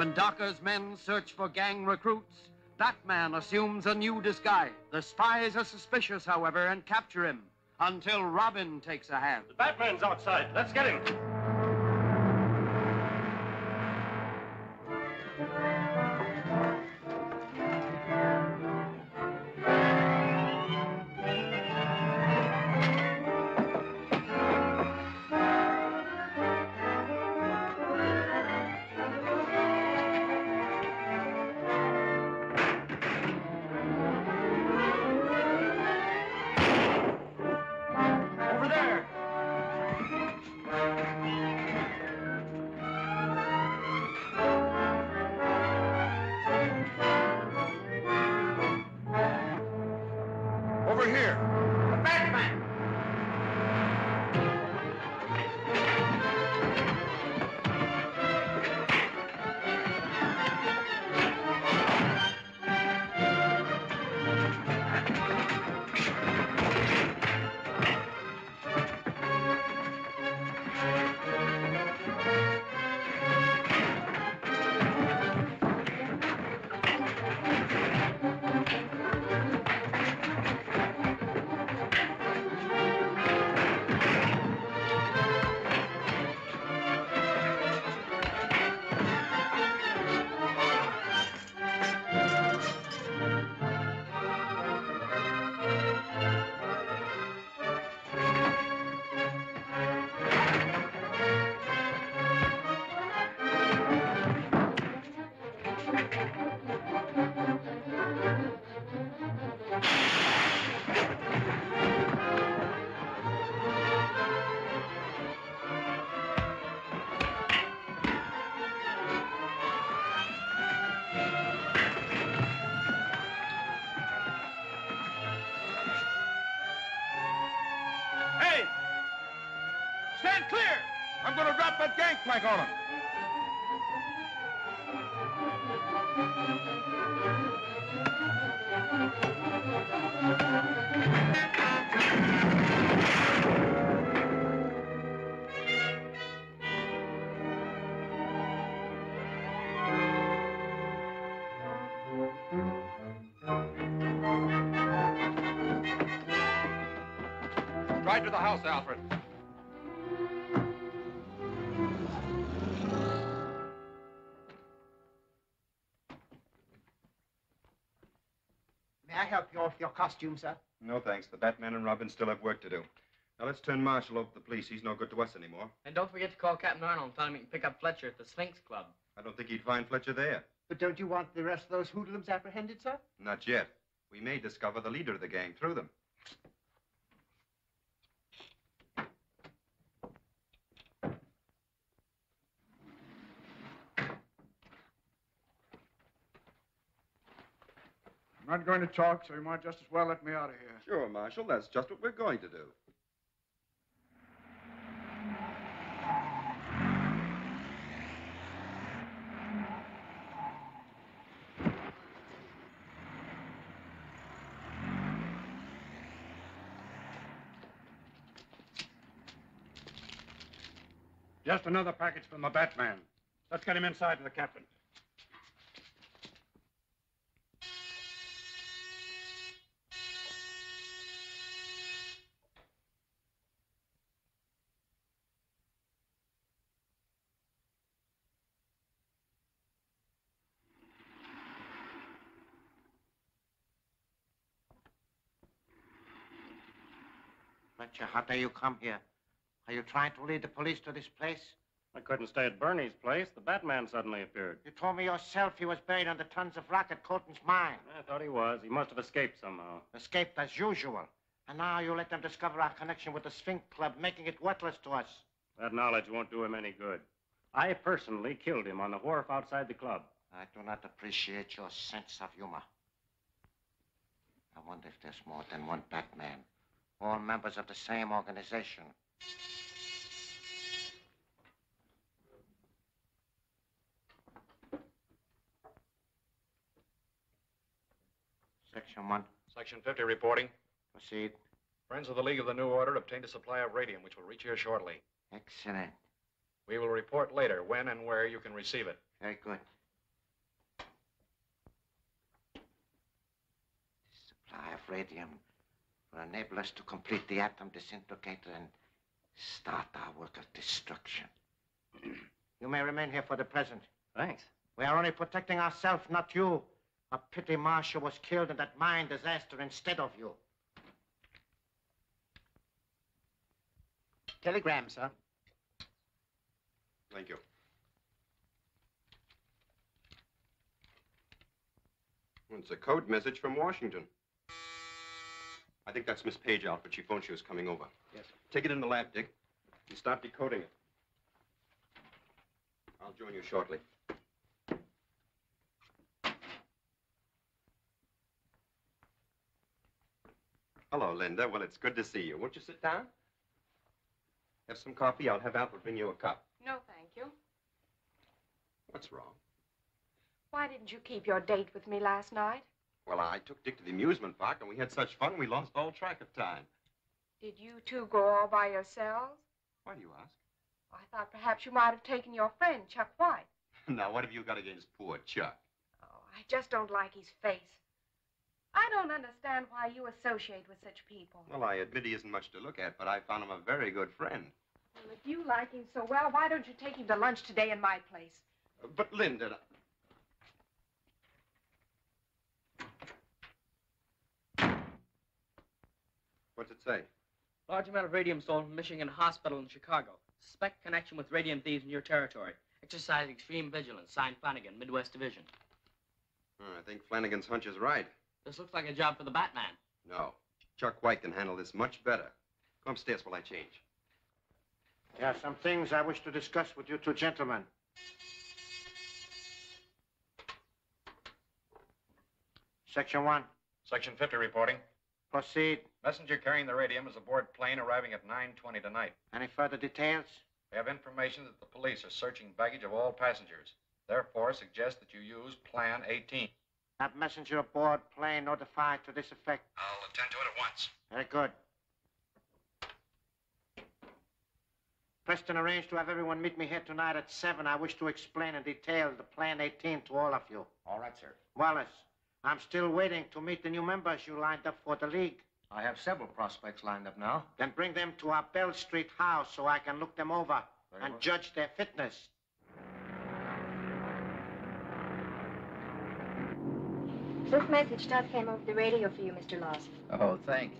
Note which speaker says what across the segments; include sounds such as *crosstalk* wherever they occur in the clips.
Speaker 1: When Daka's men search for gang recruits, Batman assumes a new disguise. The spies are suspicious, however, and capture him until Robin takes a hand.
Speaker 2: Batman's outside. Let's get him. Gonna drop that gangplank on him. To the house, Alfred.
Speaker 3: Costume, sir?
Speaker 4: No, thanks. The Batman and Robin still have work to do. Now let's turn Marshall over to the police. He's no good to us anymore.
Speaker 5: And don't forget to call Captain Arnold and tell him he can pick up Fletcher at the Sphinx Club.
Speaker 4: I don't think he'd find Fletcher there.
Speaker 3: But don't you want the rest of those hoodlums apprehended, sir?
Speaker 4: Not yet. We may discover the leader of the gang through them.
Speaker 6: I'm not going to talk, so you might just as well let me out of here.
Speaker 4: Sure, Marshal. That's just what we're going to do.
Speaker 6: Just another package from the Batman. Let's get him inside to the captain.
Speaker 7: Fletcher, how dare you come here? Are you trying to lead the police to this place?
Speaker 2: I couldn't stay at Bernie's place. The Batman suddenly appeared.
Speaker 7: You told me yourself he was buried under tons of rock at Colton's mine.
Speaker 2: I thought he was. He must have escaped somehow.
Speaker 7: Escaped as usual. And now you let them discover our connection with the Sphinx Club, making it worthless to us.
Speaker 2: That knowledge won't do him any good. I personally killed him on the wharf outside the club.
Speaker 7: I do not appreciate your sense of humor. I wonder if there's more than one Batman all members of the same organization. Section 1.
Speaker 8: Section 50 reporting.
Speaker 7: Proceed.
Speaker 8: Friends of the League of the New Order obtained a supply of radium, which will reach here shortly.
Speaker 7: Excellent.
Speaker 8: We will report later when and where you can receive it.
Speaker 7: Very good. Supply of radium will enable us to complete the atom disintegrator and start our work of destruction. you may remain here for the present.
Speaker 5: Thanks.
Speaker 7: We are only protecting ourselves, not you. A pity Marshall was killed in that mine disaster instead of you.
Speaker 3: Telegram, sir.
Speaker 4: Thank you. Well, It's a code message from Washington. I think that's Miss Page, Alfred. She phoned she was coming over.
Speaker 3: Yes.
Speaker 4: Take it in the lab, Dick, and start decoding it. I'll join you shortly. Hello, Linda. Well, it's good to see you. Won't you sit down? Have some coffee? I'll have Alfred bring you a cup.
Speaker 9: No, thank you.
Speaker 4: What's wrong?
Speaker 9: Why didn't you keep your date with me last night?
Speaker 4: Well, I took Dick to the amusement park, and we had such fun we lost all track of time.
Speaker 9: Did you two go all by yourselves?
Speaker 4: Why do you ask?
Speaker 9: I thought perhaps you might have taken your friend, Chuck White. *laughs*
Speaker 4: now, what have you got against poor Chuck?
Speaker 9: Oh, I just don't like his face. I don't understand why you associate with such people.
Speaker 4: Well, I admit he isn't much to look at, but I found him a very good friend.
Speaker 9: Well, if you like him so well, why don't you take him to lunch today in my place?
Speaker 4: Uh, But, Linda... What's it say?
Speaker 5: Large amount of radium stolen from Michigan Hospital in Chicago. Suspect connection with radium thieves in your territory. Exercise extreme vigilance. Signed Flanagan, Midwest Division.
Speaker 4: Oh, I think Flanagan's hunch is right.
Speaker 5: This looks like a job for the Batman.
Speaker 4: No. Chuck White can handle this much better. Come upstairs while I change.
Speaker 7: There are some things I wish to discuss with you two gentlemen. Section one,
Speaker 8: Section 50 reporting.
Speaker 7: Proceed.
Speaker 8: Messenger carrying the radium is aboard plane arriving at 9.20 tonight.
Speaker 7: Any further details?
Speaker 8: We have information that the police are searching baggage of all passengers. Therefore, suggest that you use Plan 18.
Speaker 7: Have messenger aboard plane notified to this effect.
Speaker 8: I'll attend to it at once.
Speaker 7: Very good. Preston arranged to have everyone meet me here tonight at 7. I wish to explain in detail the Plan 18 to all of you.
Speaker 10: All right, sir.
Speaker 7: Wallace, I'm still waiting to meet the new members you lined up for the league.
Speaker 10: I have several prospects lined up now.
Speaker 7: Then bring them to our Bell Street house so I can look them over
Speaker 10: Very
Speaker 7: and
Speaker 10: well.
Speaker 7: judge their fitness.
Speaker 11: This message just came over the radio for you, Mr. Lawson.
Speaker 10: Oh, thank you.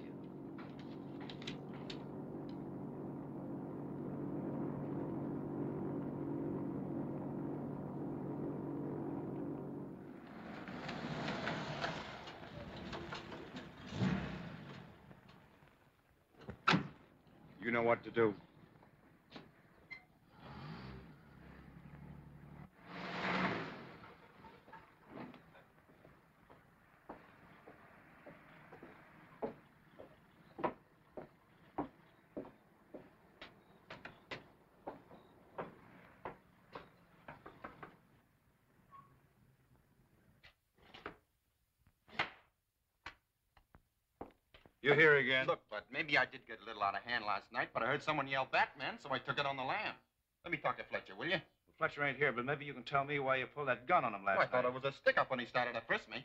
Speaker 6: You know what to do. You're here again.
Speaker 4: Look, maybe I did get a little out of hand last night, but I heard someone yell Batman, so I took it on the lam. Let me talk to Fletcher, will you?
Speaker 6: Fletcher ain't here, but maybe you can tell me why you pulled that gun on him last
Speaker 4: Oh, I thought
Speaker 6: night.
Speaker 4: it was a stick-up when he started to frisk me.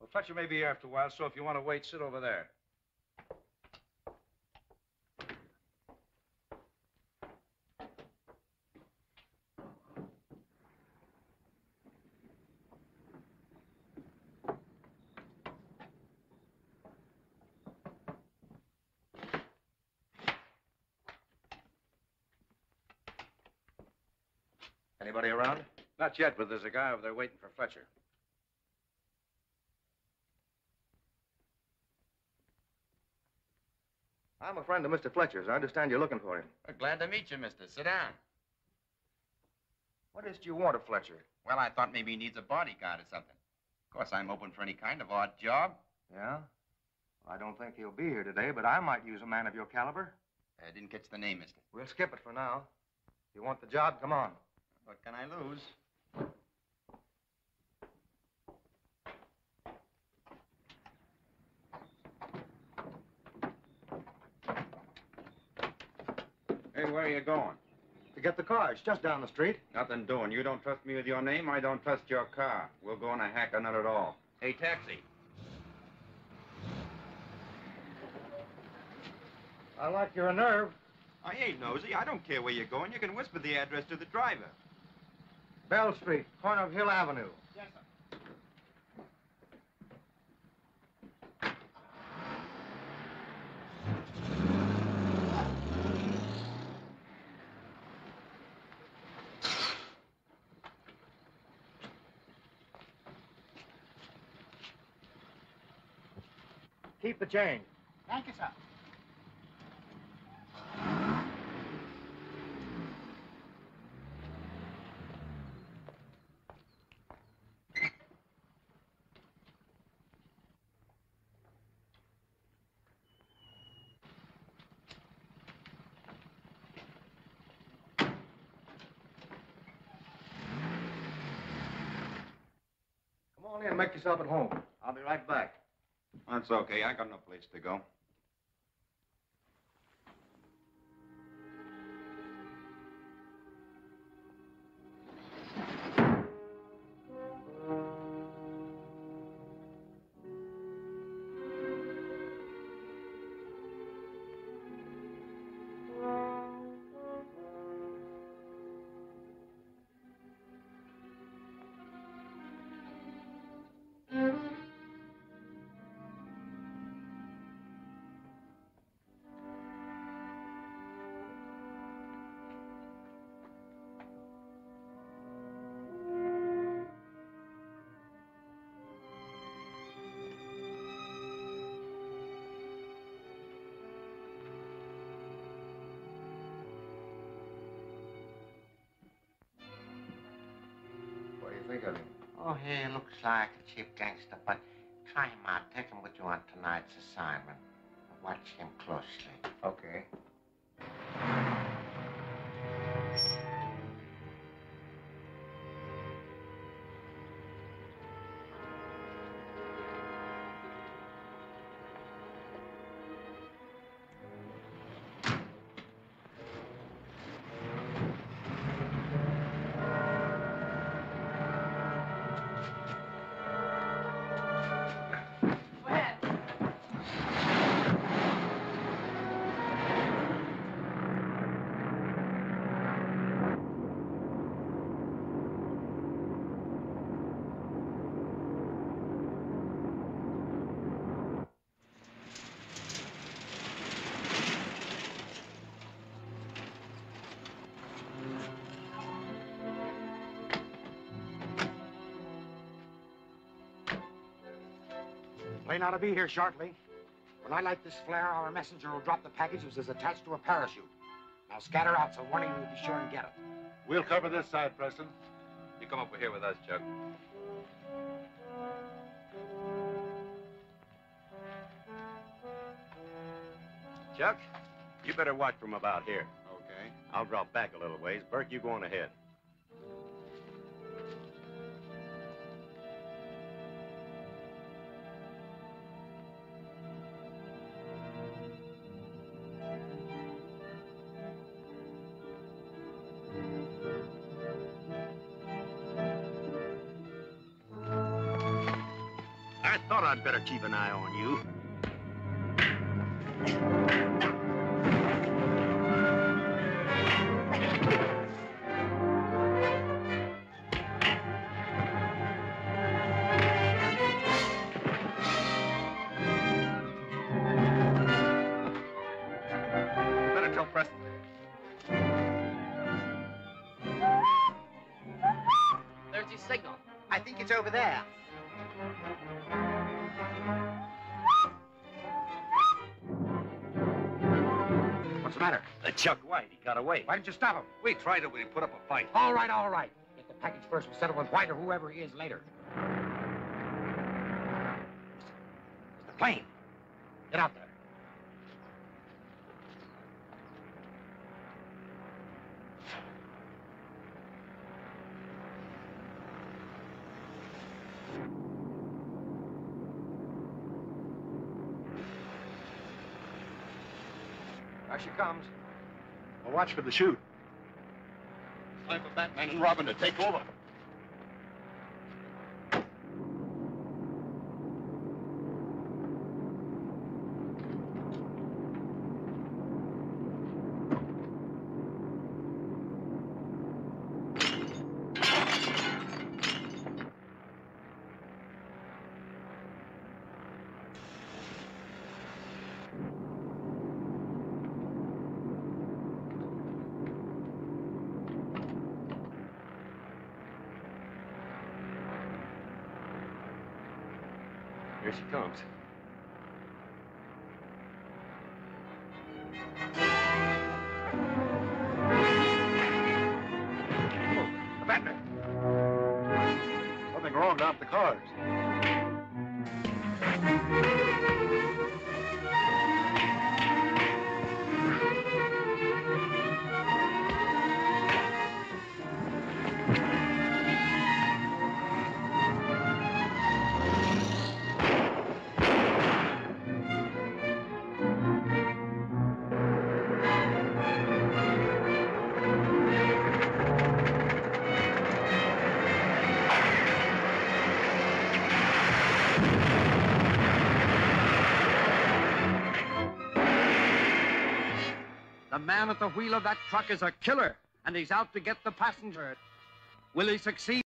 Speaker 6: Well, Fletcher may be here after a while, so if you want to wait, sit over there. Not yet, but there's a guy over there waiting for Fletcher.
Speaker 10: I'm a friend of Mr. Fletcher's. I understand you're looking for him.
Speaker 4: glad to meet you, mister. Sit down.
Speaker 10: What is it you want of Fletcher?
Speaker 4: Well, I thought maybe he needs a bodyguard or something. Of course, I'm open for any kind of odd job.
Speaker 10: Yeah? Well, I don't think he'll be here today, but I might use a man of your caliber.
Speaker 4: I didn't catch the name, mister.
Speaker 10: We'll skip it for now. If you want the job, come on.
Speaker 4: What can I lose?
Speaker 6: Hey, where are you going?
Speaker 10: To get the car. It's just down the street.
Speaker 6: Nothing doing. You don't trust me with your name, I don't trust your car. We're going to hack another at all.
Speaker 10: Hey, taxi. I like your nerve.
Speaker 4: I ain't nosy. I don't care where you're going. You can whisper the address to the driver.
Speaker 10: Bell Street, corner of Hill Avenue. Keep the change.
Speaker 3: Thank you, sir.
Speaker 10: Come on in and make yourself at home. I'll be right back.
Speaker 4: That's okay. I got no place to go.
Speaker 10: What do you think of him?
Speaker 7: Oh, he looks like a cheap gangster, but try him out. Take him with you on tonight's assignment. Watch him closely.
Speaker 10: Okay.
Speaker 3: Plane ought to be here shortly. When I light this flare, our messenger will drop the package which is attached to a parachute. Now scatter out so one of you will be sure and get it.
Speaker 2: We'll cover this side, Preston.
Speaker 8: You come over here with us, Chuck.
Speaker 4: Chuck, you better watch from about here.
Speaker 8: Okay.
Speaker 4: I'll drop back a little ways. Burke, you go on ahead. Keep an eye on you.
Speaker 8: Better tell Preston.
Speaker 5: There's your signal.
Speaker 3: I think it's over there.
Speaker 4: Uh, Chuck White, he got away.
Speaker 3: Why didn't you stop him?
Speaker 2: We tried it when he put up a fight.
Speaker 3: All right, all right. Get the package first. We'll settle with White or whoever he is later. The Plane. Get out there.
Speaker 10: There she comes.
Speaker 2: Watch for the chute.
Speaker 8: Time for Batman and Robin to take over.
Speaker 4: Here she comes.
Speaker 1: Man at the wheel of that truck is a killer, and he's out to get the passenger. Will he succeed?